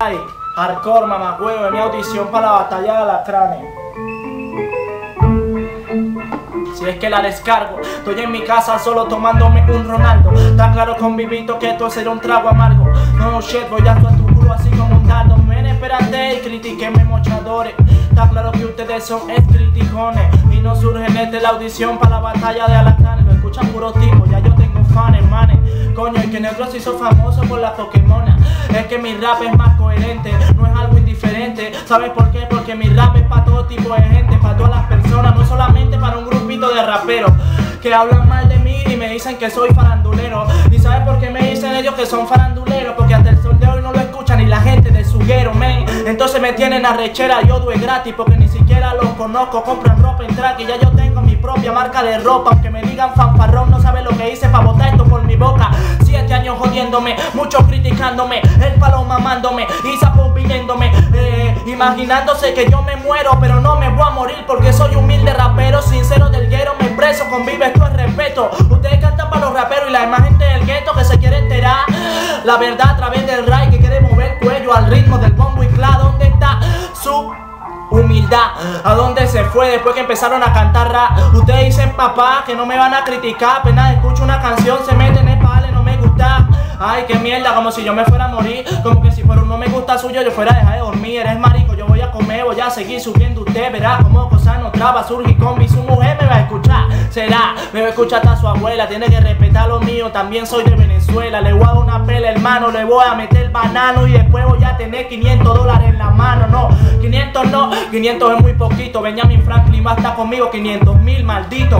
Hardcore, mamagüevo, de mi audición para la batalla de la crane. Si es que la descargo, estoy en mi casa solo tomándome un Ronaldo. Está claro con vivito que esto será un trago amargo. No shit, voy a tu culo así como un dardo. Ven, espérate y critiquenme mochadores. Está claro que ustedes son escritijones. Y no surgen desde la audición para la batalla de Alacrán. Lo escuchan puro tipo, Coño, y que Negro se hizo famoso por la Pokémon. Es que mi rap es más coherente, no es algo indiferente. ¿Sabes por qué? Porque mi rap es para todo tipo de gente, para todas las personas, no solamente para un grupito de raperos que hablan mal de mí y me dicen que soy farandulero. ¿Y sabes por qué me dicen ellos que son faranduleros? Porque hasta el sol de hoy no lo escucha ni la gente de suguero, men. Entonces me tienen a rechera, yo doy gratis porque ni siquiera los conozco. Compran ropa en track y ya yo tengo mi propia marca de ropa. Aunque me digan fanfarrón, no sabe lo que hice para botar esto por mi boca. Jodiéndome, muchos criticándome, el palo mamándome y sapos viniéndome. Eh, imaginándose que yo me muero, pero no me voy a morir porque soy humilde rapero, sincero del guero, me expreso, convive, esto es respeto. Ustedes cantan para los raperos y la demás gente del gueto que se quiere enterar. La verdad a través del ray que quiere mover el cuello al ritmo del bombo y claro, ¿dónde está su humildad. ¿A dónde se fue después que empezaron a cantar rap? Ustedes dicen papá que no me van a criticar, apenas escucho una canción, se meten en Ay, qué mierda, como si yo me fuera a morir. Como que si fuera un no me gusta suyo, yo fuera a dejar de dormir. Eres marico, yo voy a comer, voy a seguir subiendo. Usted verá como cosas no traba, surge con mi su mujer me va a escuchar. Será, me va a escuchar hasta su abuela. Tiene que respetar lo mío, también soy de Venezuela. Le voy a dar una pela, hermano, le voy a meter banano y después voy a tener 500 dólares en la mano. No, 500 no, 500 es muy poquito. Benjamin Franklin va a estar conmigo, 500 mil, maldito.